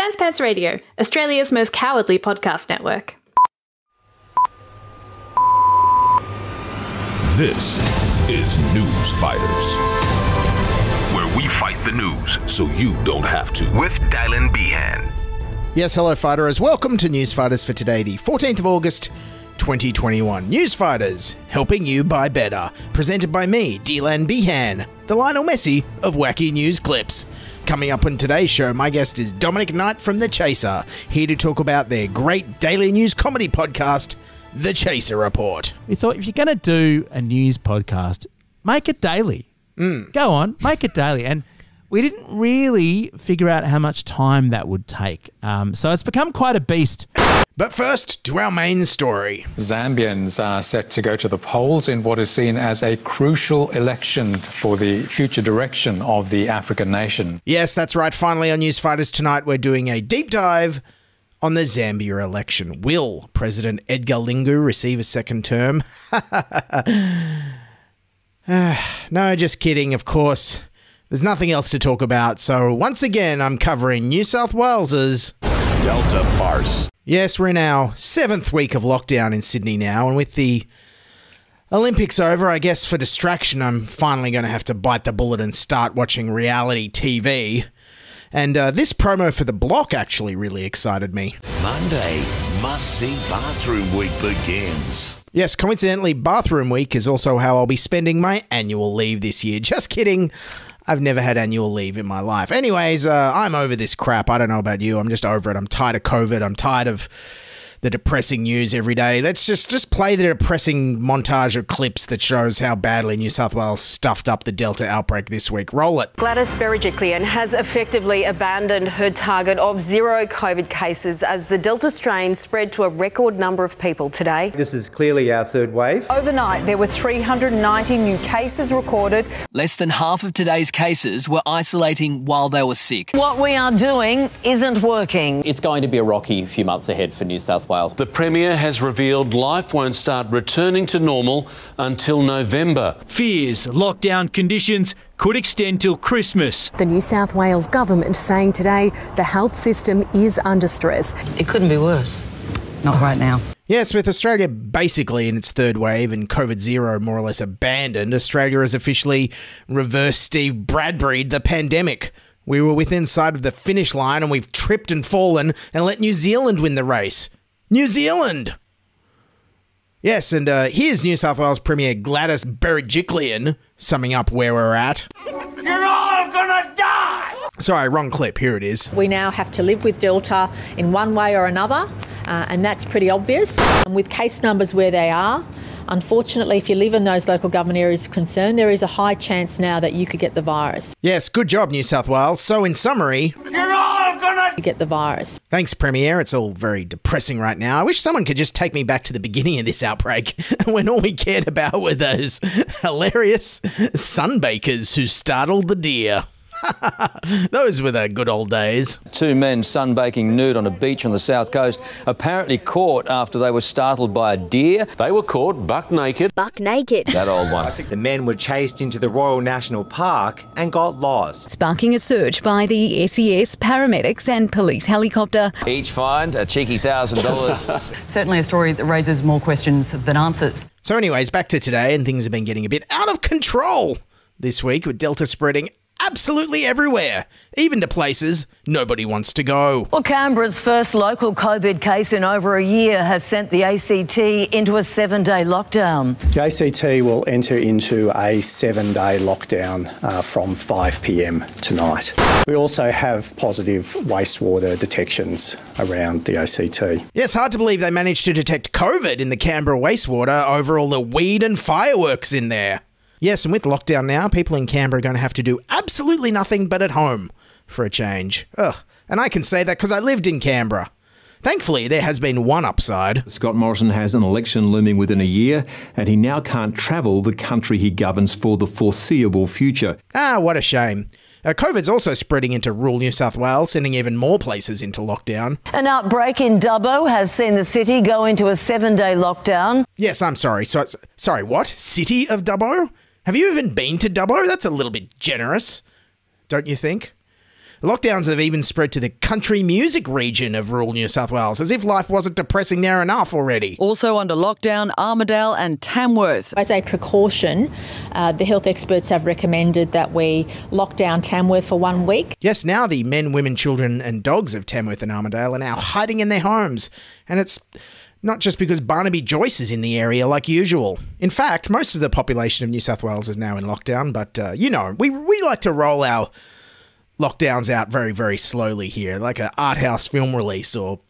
Sans Pants Radio, Australia's most cowardly podcast network. This is News Fighters, where we fight the news so you don't have to. with Dylan Behan. Yes, hello, fighters. Welcome to News Fighters for today, the 14th of August, 2021. News Fighters, helping you buy better. Presented by me, Dylan Behan, the Lionel Messi of wacky news clips. Coming up on today's show, my guest is Dominic Knight from The Chaser, here to talk about their great daily news comedy podcast, The Chaser Report. We thought if you're going to do a news podcast, make it daily. Hmm. Go on, make it daily. And we didn't really figure out how much time that would take. Um, so it's become quite a beast. But first, to our main story. Zambians are set to go to the polls in what is seen as a crucial election for the future direction of the African nation. Yes, that's right. Finally, on News Fighters tonight, we're doing a deep dive on the Zambia election. Will President Edgar Lungu receive a second term? no, just kidding, of course. There's nothing else to talk about, so once again, I'm covering New South Wales's. Delta farce. Yes, we're in our seventh week of lockdown in Sydney now, and with the Olympics over, I guess for distraction, I'm finally going to have to bite the bullet and start watching reality TV. And uh, this promo for the block actually really excited me. Monday, must see bathroom week begins. Yes, coincidentally, bathroom week is also how I'll be spending my annual leave this year. Just kidding. I've never had annual leave in my life. Anyways, uh, I'm over this crap. I don't know about you. I'm just over it. I'm tired of COVID. I'm tired of the depressing news every day. Let's just just play the depressing montage of clips that shows how badly New South Wales stuffed up the Delta outbreak this week. Roll it. Gladys Berejiklian has effectively abandoned her target of zero COVID cases as the Delta strain spread to a record number of people today. This is clearly our third wave. Overnight, there were 390 new cases recorded. Less than half of today's cases were isolating while they were sick. What we are doing isn't working. It's going to be a rocky few months ahead for New South Wales. The Premier has revealed life won't start returning to normal until November. Fears lockdown conditions could extend till Christmas. The New South Wales government saying today the health system is under stress. It couldn't be worse. Not right now. Yes, with Australia basically in its third wave and COVID zero more or less abandoned, Australia has officially reversed Steve Bradbury the pandemic. We were within sight of the finish line and we've tripped and fallen and let New Zealand win the race. New Zealand! Yes, and uh, here's New South Wales Premier Gladys Berejiklian summing up where we're at. You're all gonna die! Sorry, wrong clip. Here it is. We now have to live with Delta in one way or another, uh, and that's pretty obvious. And with case numbers where they are, unfortunately, if you live in those local government areas of concern, there is a high chance now that you could get the virus. Yes, good job, New South Wales. So, in summary, You're all gonna get the virus. Thanks, Premier. It's all very depressing right now. I wish someone could just take me back to the beginning of this outbreak when all we cared about were those hilarious sunbakers who startled the deer. Those were the good old days. Two men sunbaking nude on a beach on the south coast, apparently caught after they were startled by a deer. They were caught buck naked. Buck naked. That old one. The men were chased into the Royal National Park and got lost. Sparking a search by the SES, paramedics, and police helicopter. Each fined a cheeky thousand dollars. Certainly a story that raises more questions than answers. So, anyways, back to today, and things have been getting a bit out of control this week with Delta spreading absolutely everywhere, even to places nobody wants to go. Well, Canberra's first local COVID case in over a year has sent the ACT into a seven day lockdown. The ACT will enter into a seven day lockdown uh, from 5 pm tonight. We also have positive wastewater detections around the ACT. Yes, hard to believe they managed to detect COVID in the Canberra wastewater over all the weed and fireworks in there. Yes, and with lockdown now, people in Canberra are going to have to do absolutely nothing but at home for a change. Ugh. And I can say that because I lived in Canberra. Thankfully, there has been one upside. Scott Morrison has an election looming within a year, and he now can't travel the country he governs for the foreseeable future. Ah, what a shame. Uh, COVID's also spreading into rural New South Wales, sending even more places into lockdown. An outbreak in Dubbo has seen the city go into a seven day lockdown. Yes, I'm sorry. So, sorry, what? City of Dubbo? Have you even been to Dubbo? That's a little bit generous, don't you think? Lockdowns have even spread to the country music region of rural New South Wales, as if life wasn't depressing there enough already. Also under lockdown, Armidale and Tamworth. As a precaution, uh, the health experts have recommended that we lock down Tamworth for one week. Yes, now the men, women, children, and dogs of Tamworth and Armidale are now hiding in their homes, and it's not just because Barnaby Joyce is in the area like usual. In fact, most of the population of New South Wales is now in lockdown, but uh, you know, we, we like to roll our lockdowns out very, very slowly here, like an art house film release or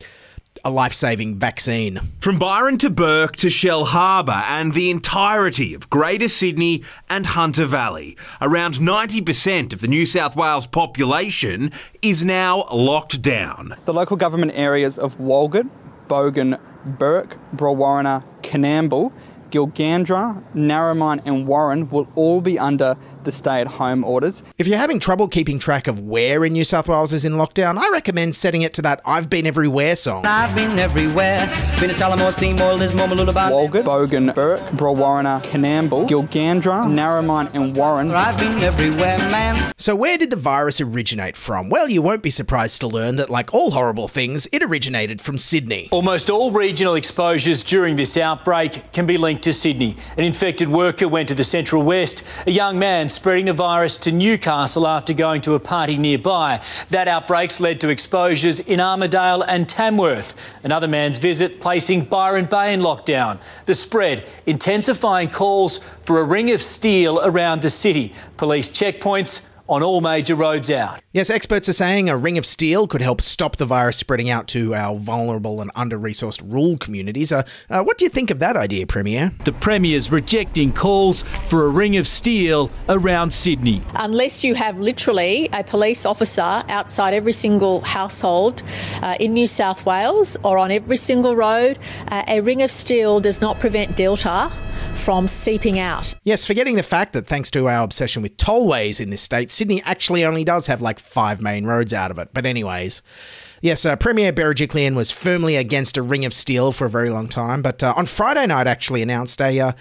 a life saving vaccine. From Byron to Bourke to Shellharbour and the entirety of Greater Sydney and Hunter Valley, around 90% of the New South Wales population is now locked down. The local government areas of Walgett, Bogan, Bourke, Brewarrina, Coonamble, Gilgandra, Narromine, and Warren will all be under the stay at home orders. If you're having trouble keeping track of where in New South Wales is in lockdown, I recommend setting it to that I've Been Everywhere song. I've been everywhere. Been to Tullamore, Seymour, Lismore, Mooloolaba. Walgett, Bogan, Bourke, Brewarrina, Coonamble, Gilgandra, Narromine, and Warren. I've been everywhere, man. So, where did the virus originate from? Well, you won't be surprised to learn that, like all horrible things, it originated from Sydney. Almost all regional exposures during this outbreak can be linked to Sydney. An infected worker went to the Central West. A young man spreading the virus to Newcastle after going to a party nearby. That outbreak's led to exposures in Armidale and Tamworth. Another man's visit placing Byron Bay in lockdown. The spread intensifying calls for a ring of steel around the city. Police checkpoints on all major roads out. Yes, experts are saying a ring of steel could help stop the virus spreading out to our vulnerable and under resourced rural communities. Uh, uh, what do you think of that idea, Premier? The Premier's rejecting calls for a ring of steel around Sydney. Unless you have literally a police officer outside every single household uh, in New South Wales or on every single road, uh, a ring of steel does not prevent Delta from seeping out. Yes, forgetting the fact that thanks to our obsession with tollways in this state, Sydney actually only does have like five main roads out of it. But, anyways. Yes, uh, Premier Berejiklian was firmly against a ring of steel for a very long time, but uh, on Friday night actually announced a uh,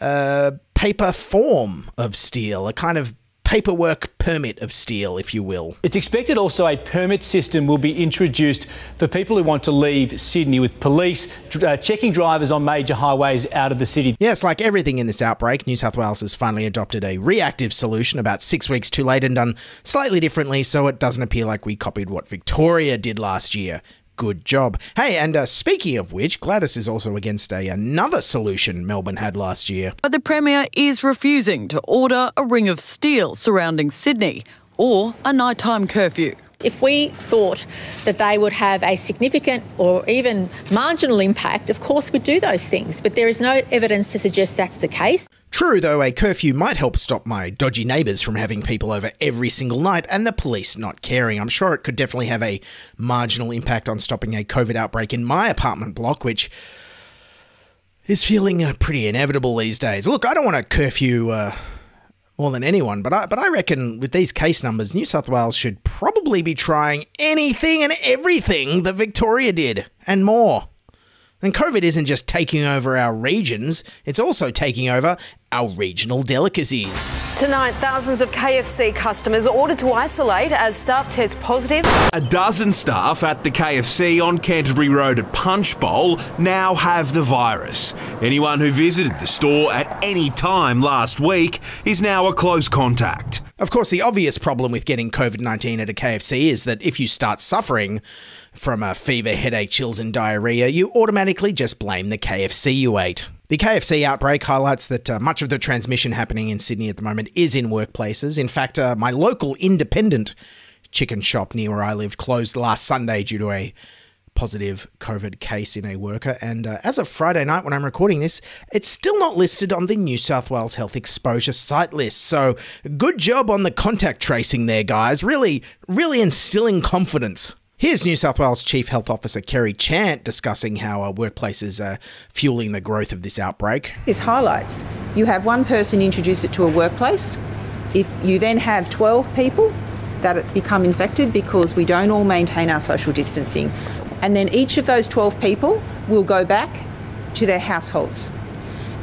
uh paper form of steel, a kind of paperwork permit of steel, if you will. It's expected also a permit system will be introduced for people who want to leave Sydney, with police uh, checking drivers on major highways out of the city. Yes, like everything in this outbreak, New South Wales has finally adopted a reactive solution about six weeks too late and done slightly differently so it doesn't appear like we copied what Victoria did last year. Good job. Hey, and uh, speaking of which, Gladys is also against a another solution Melbourne had last year. But the Premier is refusing to order a ring of steel surrounding Sydney or a nighttime curfew. If we thought that they would have a significant or even marginal impact, of course we'd do those things. But there is no evidence to suggest that's the case. True, though, a curfew might help stop my dodgy neighbours from having people over every single night and the police not caring. I'm sure it could definitely have a marginal impact on stopping a COVID outbreak in my apartment block, which is feeling uh, pretty inevitable these days. Look, I don't want to curfew. Uh, more than anyone. But I, but I reckon with these case numbers, New South Wales should probably be trying anything and everything that Victoria did and more. And COVID isn't just taking over our regions, it's also taking over our regional delicacies. Tonight, thousands of KFC customers are ordered to isolate as staff test positive. A dozen staff at the KFC on Canterbury Road at Punchbowl now have the virus. Anyone who visited the store at any time last week is now a close contact. Of course, the obvious problem with getting COVID 19 at a KFC is that if you start suffering, from a fever, headache, chills, and diarrhea, you automatically just blame the KFC you ate. The KFC outbreak highlights that uh, much of the transmission happening in Sydney at the moment is in workplaces. In fact, uh, my local independent chicken shop near where I lived closed last Sunday due to a positive COVID case in a worker. And uh, as of Friday night, when I'm recording this, it's still not listed on the New South Wales Health Exposure site list. So good job on the contact tracing there, guys. Really, really instilling confidence. Here's New South Wales Chief Health Officer Kerry Chant discussing how our workplaces are fueling the growth of this outbreak. This highlights you have one person introduce it to a workplace. If you then have 12 people that become infected because we don't all maintain our social distancing, and then each of those 12 people will go back to their households.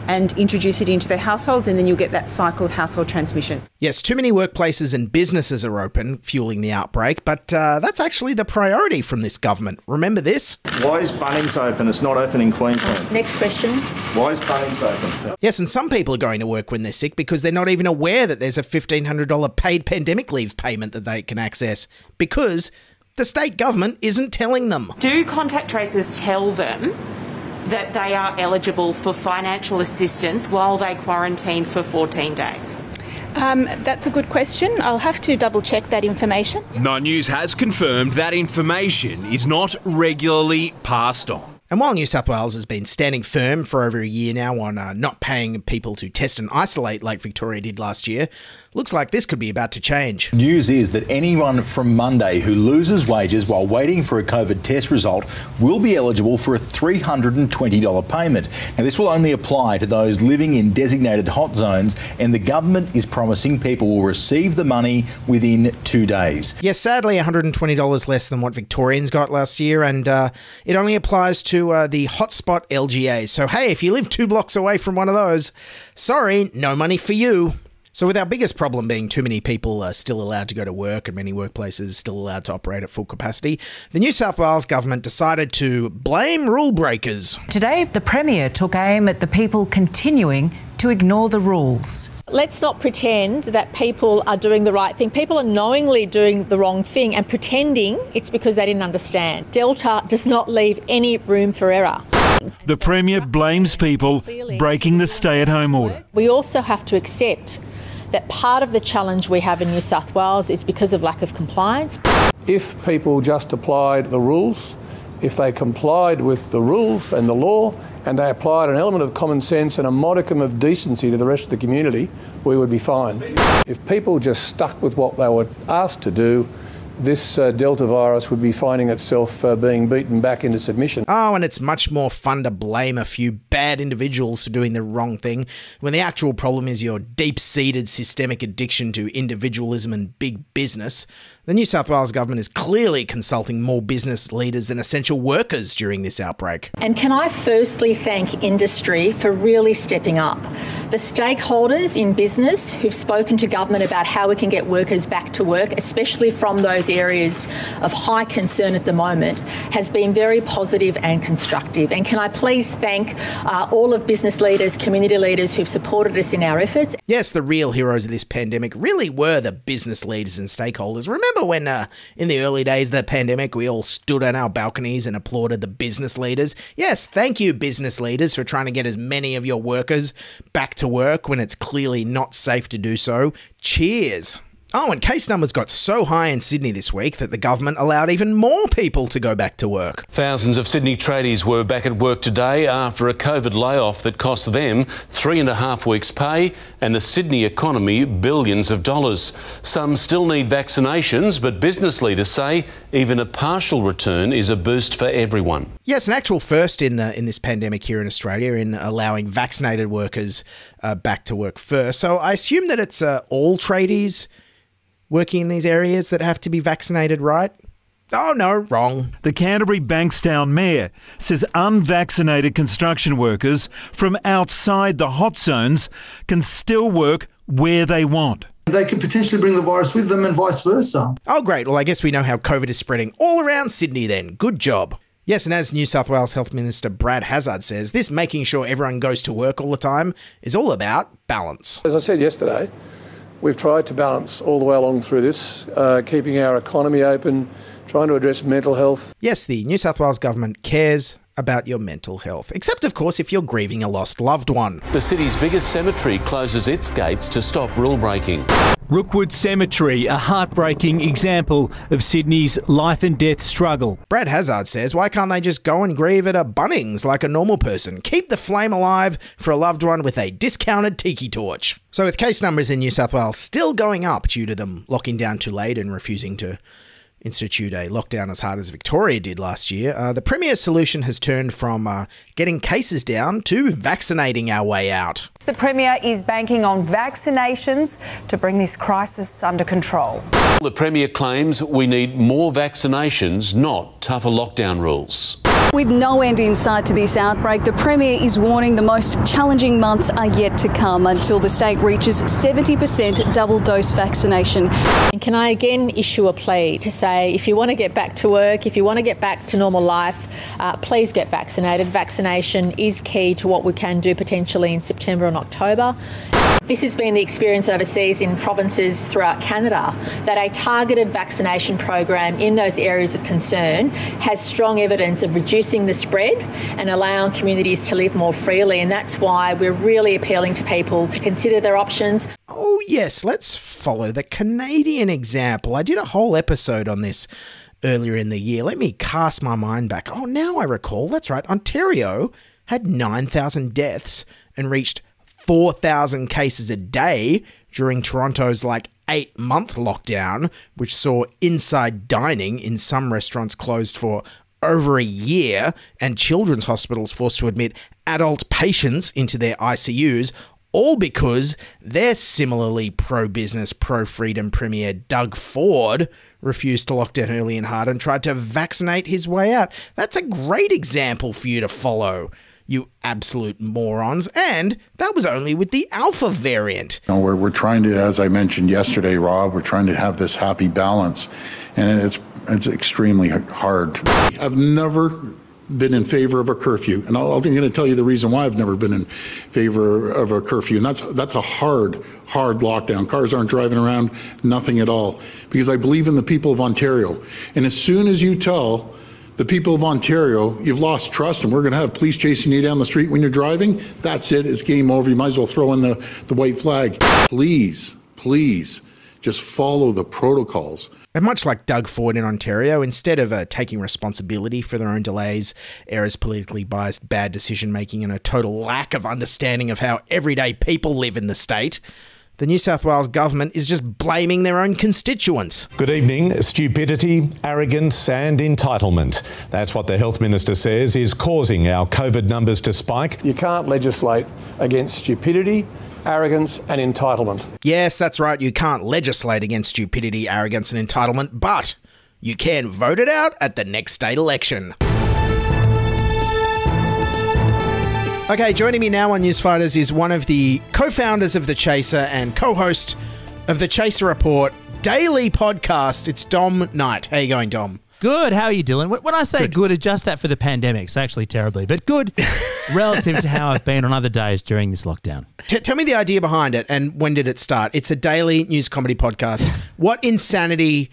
and introduce it into their households, and then you'll get that cycle of household transmission. Yes, too many workplaces and businesses are open, fueling the outbreak, but uh, that's actually the priority from this government. Remember this? Why is Bunnings open? It's not open in Queensland. Next question. Why is Bunnings open? Yes, and some people are going to work when they're sick because they're not even aware that there's a $1,500 paid pandemic leave payment that they can access because the state government isn't telling them. Do contact tracers tell them that they are eligible for financial assistance while they quarantine for 14 days? Um, that's a good question. I'll have to double check that information. Nine News has confirmed that information is not regularly passed on. And while New South Wales has been standing firm for over a year now on uh, not paying people to test and isolate like Victoria did last year, looks like this could be about to change. News is that anyone from Monday who loses wages while waiting for a COVID test result will be eligible for a $320 payment. Now, this will only apply to those living in designated hot zones, and the government is promising people will receive the money within two days. Yes, sadly, $120 less than what Victorians got last year, and uh, it only applies to uh, the hotspot LGA. So, hey, if you live two blocks away from one of those, sorry, no money for you. So, with our biggest problem being too many people are still allowed to go to work and many workplaces still allowed to operate at full capacity, the New South Wales government decided to blame rule breakers. Today, the Premier took aim at the people continuing to ignore the rules. Let's not pretend that people are doing the right thing. People are knowingly doing the wrong thing and pretending it's because they didn't understand. Delta does not leave any room for error. The Premier blames people breaking the stay at home order. We also have to accept that part of the challenge we have in New South Wales is because of lack of compliance. If people just applied the rules, if they complied with the rules and the law, and they applied an element of common sense and a modicum of decency to the rest of the community, we would be fine. If people just stuck with what they were asked to do, this uh, Delta virus would be finding itself uh, being beaten back into submission. Oh, and it's much more fun to blame a few bad individuals for doing the wrong thing when the actual problem is your deep seated systemic addiction to individualism and big business. The New South Wales government is clearly consulting more business leaders than essential workers during this outbreak. And can I firstly thank industry for really stepping up? The stakeholders in business who've spoken to government about how we can get workers back to work, especially from those areas of high concern at the moment, has been very positive and constructive. And can I please thank uh, all of business leaders, community leaders who've supported us in our efforts? Yes, the real heroes of this pandemic really were the business leaders and stakeholders. Remember when, uh, in the early days of the pandemic, we all stood on our balconies and applauded the business leaders? Yes, thank you, business leaders, for trying to get as many of your workers back to work when it's clearly not safe to do so. Cheers. Oh, and case numbers got so high in Sydney this week that the government allowed even more people to go back to work. Thousands of Sydney tradies were back at work today after a COVID layoff that cost them three and a half weeks' pay and the Sydney economy billions of dollars. Some still need vaccinations, but business leaders say even a partial return is a boost for everyone. Yes, an actual first in the in this pandemic here in Australia in allowing vaccinated workers uh, back to work first. So I assume that it's uh, all tradies working in these areas that have to be vaccinated, right? Oh, no, wrong. The Canterbury Bankstown Mayor says unvaccinated construction workers from outside the hot zones can still work where they want. They could potentially bring the virus with them and vice versa. Oh, great. Well, I guess we know how COVID is spreading all around Sydney then. Good job. Yes, and as New South Wales Health Minister Brad Hazzard says, this making sure everyone goes to work all the time is all about balance. As I said yesterday, We've tried to balance all the way along through this, uh, keeping our economy open, trying to address mental health. Yes, the New South Wales government cares about your mental health, except, of course, if you're grieving a lost loved one. The city's biggest cemetery closes its gates to stop rule breaking. Rookwood Cemetery, a heartbreaking example of Sydney's life and death struggle. Brad Hazzard says, why can't they just go and grieve at a Bunnings like a normal person? Keep the flame alive for a loved one with a discounted tiki torch. So, with case numbers in New South Wales still going up due to them locking down too late and refusing to institute a lockdown as hard as Victoria did last year, uh, the Premier's solution has turned from uh, getting cases down to vaccinating our way out. The Premier is banking on vaccinations to bring this crisis under control. The Premier claims we need more vaccinations, not tougher lockdown rules. With no end in sight to this outbreak, the Premier is warning the most challenging months are yet to come until the state reaches 70% double dose vaccination. Can I again issue a plea to say if you want to get back to work, if you want to get back to normal life, uh, please get vaccinated. Vaccination is key to what we can do potentially in September and October. This has been the experience overseas in provinces throughout Canada that a targeted vaccination program in those areas of concern has strong evidence of reducing the spread and allowing communities to live more freely. And that's why we're really appealing to people to consider their options. Oh, yes, let's follow the Canadian example. I did a whole episode on this earlier in the year. Let me cast my mind back. Oh, now I recall. That's right. Ontario had 9,000 deaths and reached 4,000 cases a day during Toronto's like eight month lockdown, which saw inside dining in some restaurants closed for over a year and children's hospitals forced to admit adult patients into their ICUs, all because their similarly pro business, pro freedom Premier Doug Ford refused to lock down early and hard and tried to vaccinate his way out. That's a great example for you to follow you absolute morons. And that was only with the alpha variant. You know, we're, we're trying to, as I mentioned yesterday, Rob, we're trying to have this happy balance. And it's, it's extremely hard. I've never been in favor of a curfew. And i am going to tell you the reason why I've never been in favor of a curfew. And that's, that's a hard, hard lockdown. Cars aren't driving around, nothing at all. Because I believe in the people of Ontario. And as soon as you tell the people of Ontario, you've lost trust, and we're going to have police chasing you down the street when you're driving. That's it. It's game over. You might as well throw in the, the white flag. Please, please, just follow the protocols. And much like Doug Ford in Ontario, instead of uh, taking responsibility for their own delays, errors, politically biased, bad decision making, and a total lack of understanding of how everyday people live in the state, the New South Wales government is just blaming their own constituents. Good evening. Stupidity, arrogance, and entitlement. That's what the Health Minister says is causing our COVID numbers to spike. You can't legislate against stupidity, arrogance, and entitlement. Yes, that's right. You can't legislate against stupidity, arrogance, and entitlement, but you can vote it out at the next state election. Okay, joining me now on Newsfighters is one of the co founders of The Chaser and co host of The Chaser Report daily podcast. It's Dom Knight. How you going, Dom? Good. How are you, Dylan? When I say good, good adjust that for the pandemic. So actually terribly, but good relative to how I've been on other days during this lockdown. T- tell me the idea behind it and when did it start? It's a daily news comedy podcast. what insanity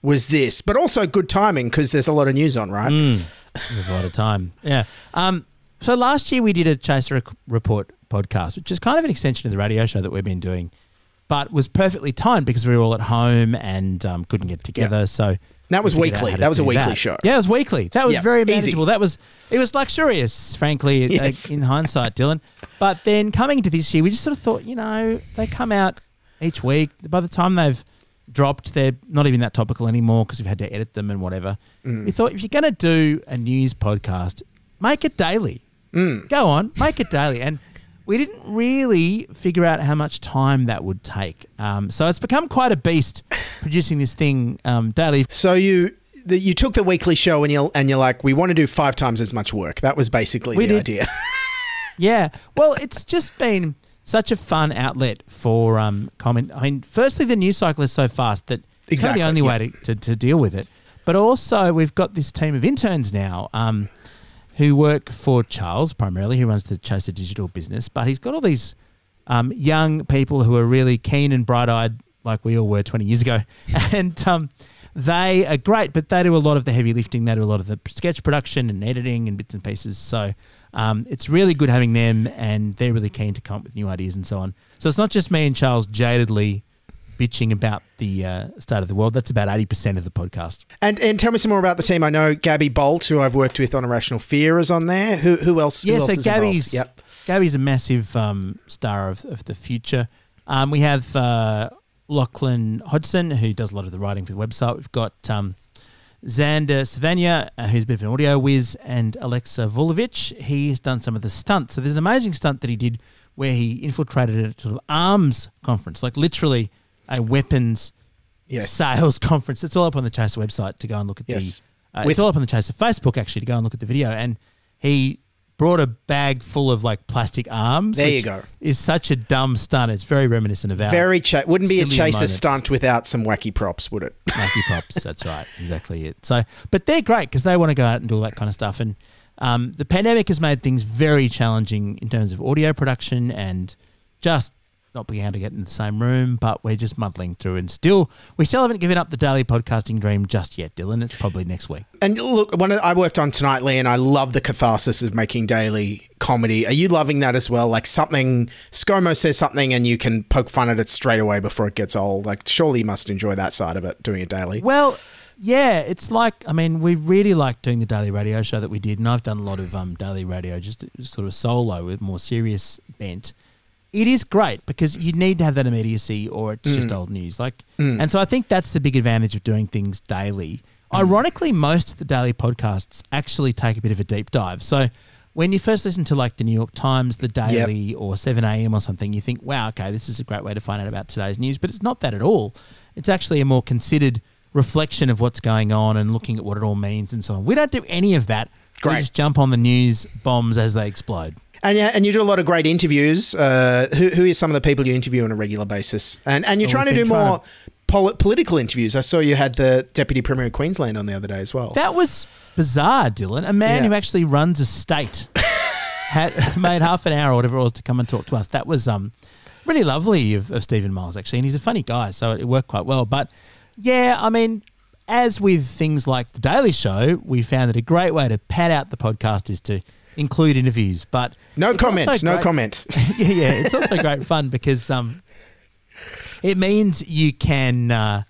was this? But also good timing because there's a lot of news on, right? Mm, there's a lot of time. Yeah. Um, so last year we did a Chaser Report podcast, which is kind of an extension of the radio show that we've been doing, but was perfectly timed because we were all at home and um, couldn't get together. Yep. So that was weekly. That was a weekly that. show. Yeah, it was weekly. That was very manageable. Easy. That was it was luxurious, frankly, uh, yes. in hindsight, Dylan. But then coming into this year, we just sort of thought, you know, they come out each week. By the time they've dropped, they're not even that topical anymore because we've had to edit them and whatever. Mm. We thought if you're going to do a news podcast, make it daily. Mm. Go on, make it daily. And we didn't really figure out how much time that would take. Um, so it's become quite a beast producing this thing um, daily. So you the, you took the weekly show and you and you're like, we want to do five times as much work. That was basically we the did. idea. yeah. Well, it's just been such a fun outlet for um, comment. I mean, firstly, the news cycle is so fast that exactly. it's not the only way to, to, to, deal with it. But also, we've got this team of interns now. Um, who work for Charles primarily, who runs the Chaser Digital business. But he's got all these um, young people who are really keen and bright eyed, like we all were 20 years ago. and um, they are great, but they do a lot of the heavy lifting. They do a lot of the sketch production and editing and bits and pieces. So um, it's really good having them, and they're really keen to come up with new ideas and so on. So it's not just me and Charles jadedly bitching about the uh, state of the world. That's about 80% of the podcast. And and tell me some more about the team. I know Gabby Bolt, who I've worked with on Irrational Fear, is on there. Who, who else? Yeah, who so else Gabby's, yep. Gabby's a massive um, star of, of the future. Um, we have uh, Lachlan Hodgson, who does a lot of the writing for the website. We've got um, Xander Savania, uh, who's a bit of an audio whiz, and Alexa Vulovic. He's done some of the stunts. So there's an amazing stunt that he did where he infiltrated a sort of arms conference, like literally – a weapons yes. sales conference. It's all up on the Chaser website to go and look at yes. Uh, it's all up on the Chaser Facebook actually to go and look at the video, and he brought a bag full of like plastic arms. There you go. Is such a dumb stunt. It's very reminiscent of our Very cha- wouldn't be a chaser moments. stunt without some wacky props, would it? Wacky props. That's right. Exactly it. So, but they're great because they want to go out and do all that kind of stuff. And um, the pandemic has made things very challenging in terms of audio production and just not being able to get in the same room. But we're just muddling through, and still, we still haven't given up the daily podcasting dream just yet, Dylan. It's probably next week. And look, when I worked on Tonightly, and I love the catharsis of making daily comedy. Are you loving that as well? Like something, ScoMo says something, and you can poke fun at it straight away before it gets old. Like, surely you must enjoy that side of it, doing it daily. Well, yeah, it's like I mean, we really like doing the daily radio show that we did, and I've done a lot of um, daily radio, just sort of solo with more serious bent. It is great because you need to have that immediacy, or it's just Mm. old news. Like, Mm. and so I think that's the big advantage of doing things daily. Ironically, most of the daily podcasts actually take a bit of a deep dive. So. When you first listen to like the New York Times, the Daily, or 7 a.m. or something, you think, wow, okay, this is a great way to find out about today's news. But it's not that at all. It's actually a more considered reflection of what's going on and looking at what it all means and so on. We don't do any of that. We just jump on the news bombs as they explode. And yeah, and you do a lot of great interviews. Uh, who, who are some of the people you interview on a regular basis? And and you're Well, trying to do more poli- political interviews. I saw you had the Deputy Premier of Queensland on the other day as well. That was bizarre, Dylan. A man Yeah. who actually runs a state had made half an hour or whatever it was to come and talk to us. That was um really lovely of, of Stephen Miles actually, and he's a funny guy, so it worked quite well. But yeah, I mean, as with things like the Daily Show, we found that a great way to pad out the podcast is to include interviews. But No comment, no great- comment. yeah, yeah, it's also great fun because um, it means you can uh,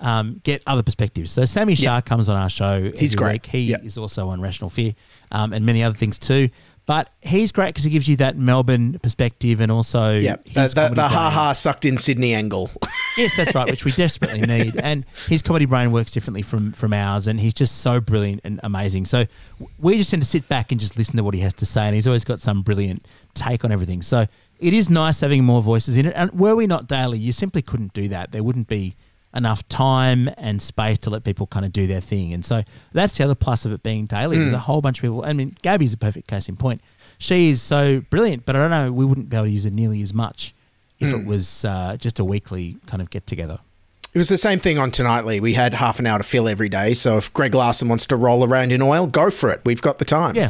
um, get other perspectives. So Sami Shah comes on our show. He's great. week. He Yeah. is also on Rational Fear um, and many other things too. But he's great because he gives you that Melbourne perspective and also Yeah, the, the ha ha sucked in Sydney angle. Yes, that's right, which we desperately need. And his comedy brain works differently from from ours, and he's just so brilliant and amazing. So we just tend to sit back and just listen to what he has to say, and he's always got some brilliant take on everything. So it is nice having more voices in it. And were we not daily, you simply couldn't do that. There wouldn't be enough time and space to let people kind of do their thing. And so that's the other plus of it being daily. There's Mm. a whole bunch of people. I mean, Gabby's a perfect case in point. She is so brilliant, but I don't know, we wouldn't be able to use it nearly as much if it Mm. was uh, just a weekly kind of get together. It was the same thing on Tonightly. We had half an hour to fill every day. So if Greg Larsen wants to roll around in oil, go for it. We've got the time. Yeah.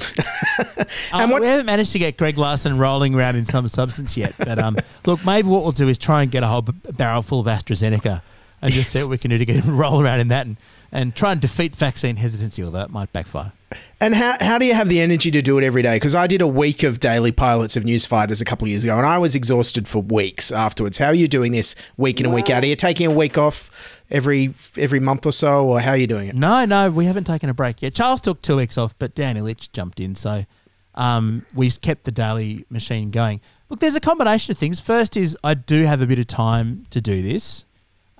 and we haven't managed to get Greg Larsen rolling around in some substance yet. But um, look, maybe what we'll do is try and get a whole b- barrel full of AstraZeneca and just see what we can do to get him to roll around in that and, and try and defeat vaccine hesitancy, although it might backfire. And how, how do you have the energy to do it every day? Because I did a week of daily pilots of news fighters a couple of years ago, and I was exhausted for weeks afterwards. How are you doing this week in and week out? Are you taking a week off every every month or so, or how are you doing it? No, no, we haven't taken a break yet. Charles took two weeks off, but Danny Litch jumped in, so um, we kept the daily machine going. Look, there's a combination of things. First is I do have a bit of time to do this.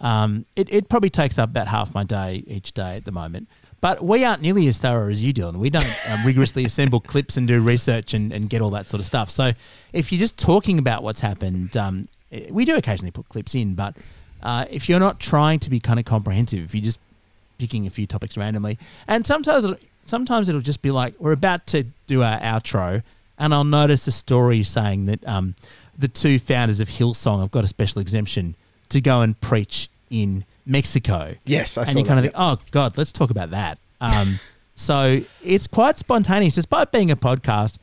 Um, it, it probably takes up about half my day each day at the moment. But we aren't nearly as thorough as you, Dylan. We don't um, rigorously assemble clips and do research and, and get all that sort of stuff. So if you're just talking about what's happened, um, eh, we do occasionally put clips in, but uh, if you're not trying to be kind of comprehensive, if you're just picking a few topics randomly, and sometimes it'll, sometimes it'll just be like we're about to do our outro, and I'll notice a story saying that um, the two founders of Hillsong have got a special exemption to go and preach in Mexico. Yes, I and saw you kind that, of think, oh god, let's talk about that. Um, so it's quite spontaneous, despite being a podcast.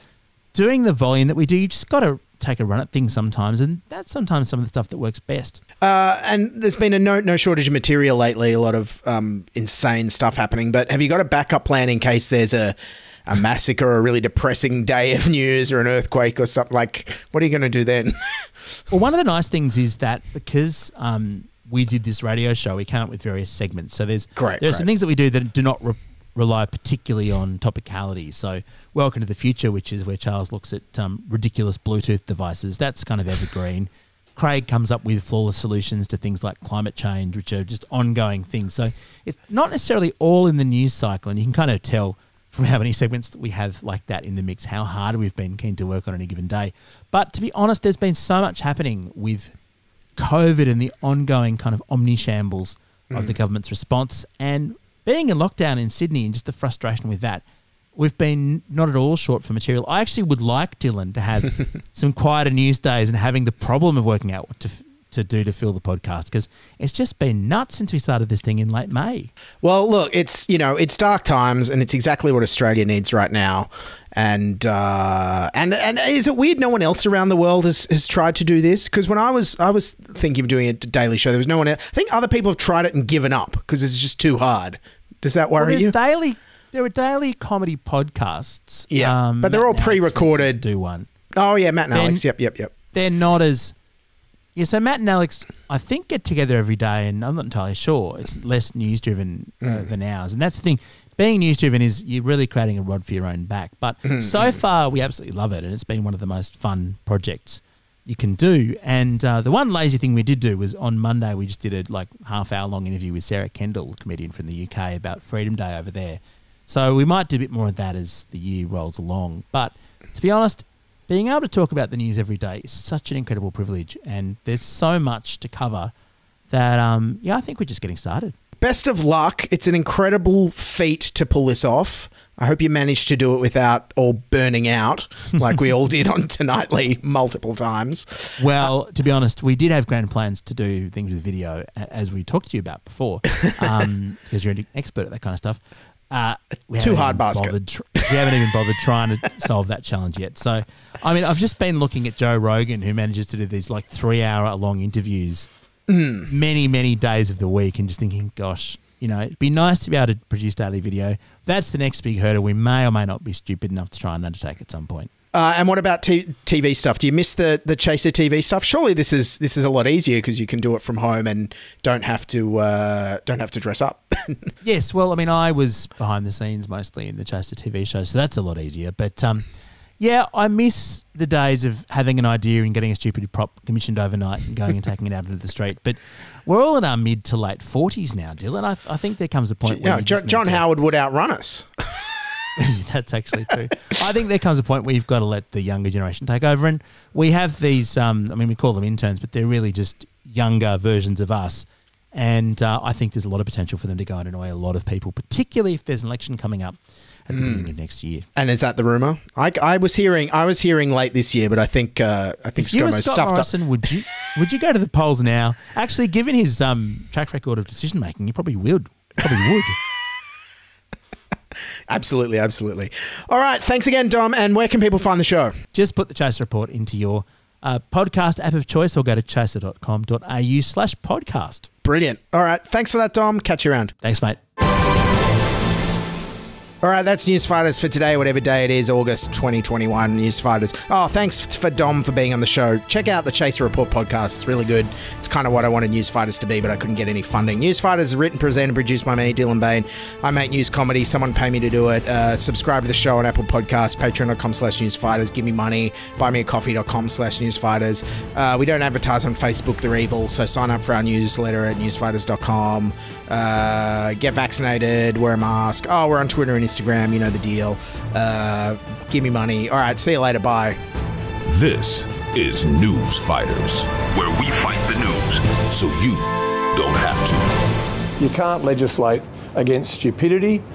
Doing the volume that we do, you just got to take a run at things sometimes, and that's sometimes some of the stuff that works best. Uh, and there's been a no, no shortage of material lately, a lot of um, insane stuff happening. But have you got a backup plan in case there's a, a massacre or a really depressing day of news or an earthquake or something? Like, what are you going to do then? Well, one of the nice things is that because um, we did this radio show, we came up with various segments. So there's Great, There are some things that we do that do not re- rely particularly on topicality. So Welcome to the Future, which is where Charles looks at um, ridiculous Bluetooth devices. That's kind of evergreen. Craig comes up with flawless solutions to things like climate change, which are just ongoing things. So it's not necessarily all in the news cycle, and you can kind of tell from how many segments we have like that in the mix, how hard we've been keen to work on any given day. But to be honest, there's been so much happening with COVID and the ongoing kind of omni shambles of Mm. the government's response. And being in lockdown in Sydney and just the frustration with that, we've been not at all short for material. I actually would like Dylan to have some quieter news days and having the problem of working out what to to do to fill the podcast because it's just been nuts since we started this thing in late May. Well, look, it's you know it's dark times, and it's exactly what Australia needs right now. And uh, and and is it weird? No one else around the world has, has tried to do this. Because when I was I was thinking of doing a daily show, there was no one. Else. I think other people have tried it and given up because it's just too hard. Does that worry there's you? daily there are daily comedy podcasts. Yeah, um, but they're Matt all and Alex, for pre-recorded. Do one. Oh yeah, Matt and Alex. Yep, yep, yep. They're not as yeah. So Matt and Alex, I think, get together every day, and I'm not entirely sure. It's less news driven uh, Mm. than ours, and that's the thing. Being news driven is you're really creating a rod for your own back. But Mm, so far, we absolutely love it, and it's been one of the most fun projects you can do. And uh, the one lazy thing we did do was on Monday we just did a like half hour long interview with Sarah Kendall, comedian from the UK, about Freedom Day over there. So we might do a bit more of that as the year rolls along. But to be honest, being able to talk about the news every day is such an incredible privilege, and there's so much to cover that um, yeah, I think we're just getting started. Best of luck. It's an incredible feat to pull this off. I hope you managed to do it without all burning out like we all did on Tonightly multiple times. Well, to be honest, we did have grand plans to do things with video, as we talked to you about before, um, because you're an expert at that kind of stuff. Uh, Too hard basket. bothered we haven't even bothered trying to solve that challenge yet. So, I mean, I've just been looking at Joe Rogan, who manages to do these like three hour long interviews Mm. many, many days of the week, and just thinking, gosh, you know, it'd be nice to be able to produce daily video. That's the next big hurdle we may or may not be stupid enough to try and undertake at some point. Uh, and what about t- TV stuff? Do you miss the the Chaser TV stuff? Surely this is this is a lot easier because you can do it from home and don't have to uh, don't have to dress up. Yes, well, I mean, I was behind the scenes mostly in the Chaser TV show, so that's a lot easier. But um, yeah, I miss the days of having an idea and getting a stupid prop commissioned overnight and going and taking it out into the street. But we're all in our mid to late forties now, Dylan. I, I think there comes a point where no, you Jo- just need John to- Howard would outrun us. That's actually true. I think there comes a point where you've got to let the younger generation take over, and we have these. Um, I mean, we call them interns, but they're really just younger versions of us. And uh, I think there's a lot of potential for them to go and annoy a lot of people, particularly if there's an election coming up at the Mm. beginning of next year. And is that the rumor? I, I was hearing I was hearing late this year, but I think uh, I think were Scott stuffed up. Morrison, would you would you go to the polls now? Actually, given his um, track record of decision making, you probably would. Probably would. Absolutely, absolutely. All right, thanks again, Dom. And where can people find the show? Just put the Chaser Report into your uh, podcast app of choice or go to chaser.com.au slash podcast. Brilliant. All right, thanks for that, Dom. Catch you around. Thanks, mate. All right, that's News Fighters for today, whatever day it is, August 2021. News Fighters. Oh, thanks for Dom for being on the show. Check out the Chaser Report podcast. It's really good. It's kind of what I wanted News Fighters to be, but I couldn't get any funding. News Fighters is written, presented, and produced by me, Dylan Behan. I make news comedy. Someone pay me to do it. Uh, subscribe to the show on Apple Podcasts, patreon.com slash newsfighters. Give me money. Buy me a Buymeacoffee.com slash newsfighters. Uh, we don't advertise on Facebook. They're evil, so sign up for our newsletter at newsfighters.com. Uh, get vaccinated, wear a mask. Oh, we're on Twitter and Instagram. You know the deal. Uh, give me money. All right, see you later. Bye. This is News Fighters, where we fight the news so you don't have to. You can't legislate against stupidity